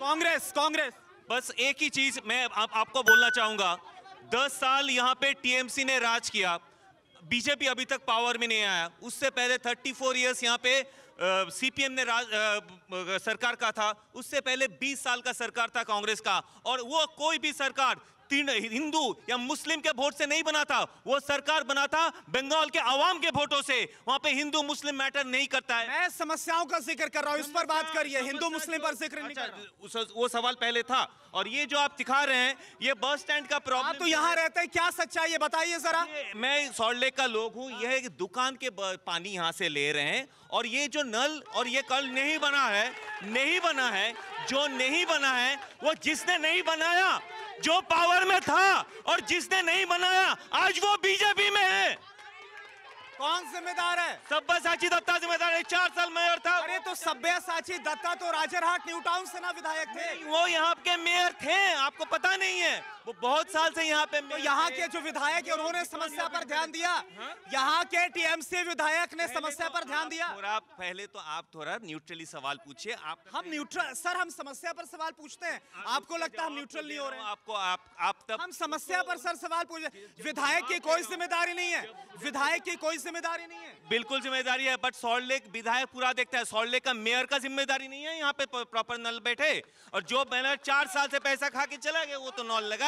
कांग्रेस कांग्रेस। बस एक ही चीज़ मैं आप, आपको बोलना चाहूँगा। दस साल यहाँ पे टीएमसी ने राज किया। बीजेपी अभी तक पावर में नहीं आया। उससे पहले 34 फोर ईयर्स यहाँ पे सीपीएम ने राज, आ, सरकार का था। उससे पहले 20 साल का सरकार था कांग्रेस का। और वो कोई भी सरकार हिंदू या मुस्लिम के वोट से नहीं बना था वो सरकार बना था बंगाल के आवाम के वोटों से। वहाँ पे हिंदू मुस्लिम मैटर नहीं करता है। मैं समस्याओं का ज़िक्र कर रहा हूँ इस पर बात करिए हिंदू मुस्लिम पर ज़िक्र अच्छा वो सवाल पहले था और ये जो आप दिखा रहे हैं ये बस स्टैंड का प्रॉब्लम तो यहाँ रहते हैं क्या सच्चाई है बताइए जरा। मैं सॉल्ट लेक का लोग हूँ यह दुकान के पानी यहाँ से ले रहे हैं और ये जो नल और ये कल नहीं बना है नहीं बना है जो नहीं बना है वो जिसने नहीं बनाया जो पावर में था और जिसने नहीं बनाया आज वो बीजेपी में है। कौन जिम्मेदार है? सब्बा साची दत्ता जिम्मेदार है। चार साल मेयर था। अरे तो सभ्य साची दत्ता तो राजरहाट न्यू टाउन से ना विधायक थे। वो यहाँ के मेयर थे आपको पता नहीं है। वो बहुत साल से यहाँ पे तो यहाँ के जो विधायक है उन्होंने समस्या पर ध्यान दिया। यहाँ के टीएमसी विधायक ने समस्या पर ध्यान दिया। थोड़ा पहले तो आप थोड़ा न्यूट्रली सवाल पूछिए। आप हम न्यूट्रल सर हम समस्या पर सवाल पूछते हैं। आपको लगता है हम न्यूट्रल नहीं हो रहे आपको आप आप तब हम समस्या पर सर सवाल पूछ। विधायक की कोई ज़िम्मेदारी नहीं है। विधायक की कोई ज़िम्मेदारी नहीं है। बिल्कुल ज़िम्मेदारी है बट सॉल्ट लेक विधायक पूरा देखता है। सॉल्ट लेक का मेयर का ज़िम्मेदारी नहीं है यहाँ पे प्रॉपर नल बैठे। और जो बैनर चार साल से पैसा खा के चला गया वो तो नल